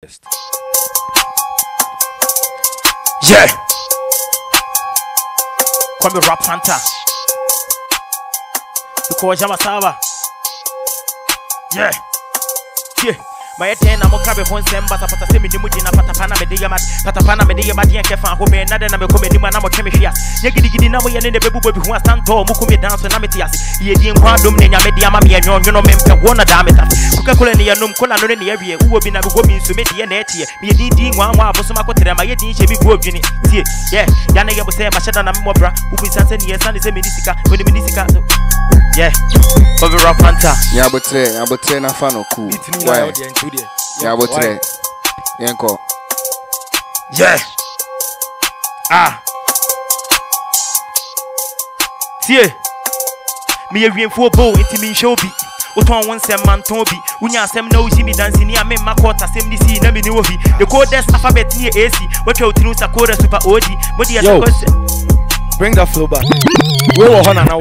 Yeah. Kwame Rap Fanta. Because I'm a saba. Yeah. Yeah. mayɛdɛn na mokra bɛho nsɛm basapata sɛ menim gye na patapa na mede yɛma patapa na mede yɛma deɛ nkɛfa ho mɛna dɛ na mekɔ m'anim a na mɔtwe me hwe a nyɛ gidigidi na moyɛ ne ne bɛbubɔ bi ho asantɔɔ mokumi dan so na mete ase yɛdie nkɔ adom ne nyame de ama meyɛ nwɔnwono mempɛ wo na daa meta kokakola ne yɛnom kola no ne ne yɛweɛ wowɔ bi na mewɔ mi nso medeɛ na ɛteɛ meyɛdin din nwanwa a bosom akotrɛ ma yɛdin hyɛ bi guo dwene tie yɛ ne yɛbo sɛ mahyɛ da na memɔbra wobisa sɛ neyɛsa ne sɛ meni sika menemene sika yeah Bobby Rap Fanta nyabotrɛ nyabotrɛ nafa no cool why? nyabotrɛ yɛnkɔ Yeah. Ah. Tie. Me yɛ wiemfoɔ bow nti menhyɛ obi wotɔn wo nsɛm ma ntɔn bi wonya asɛm na wosi me danseni a memma kɔɔt asɛm ne sii na meni wɔ fi the coldest alphabet ne yɛ ac watwa wo tiri wo sakoda super od mode yɛ Bring that flow back. Where were Hana now?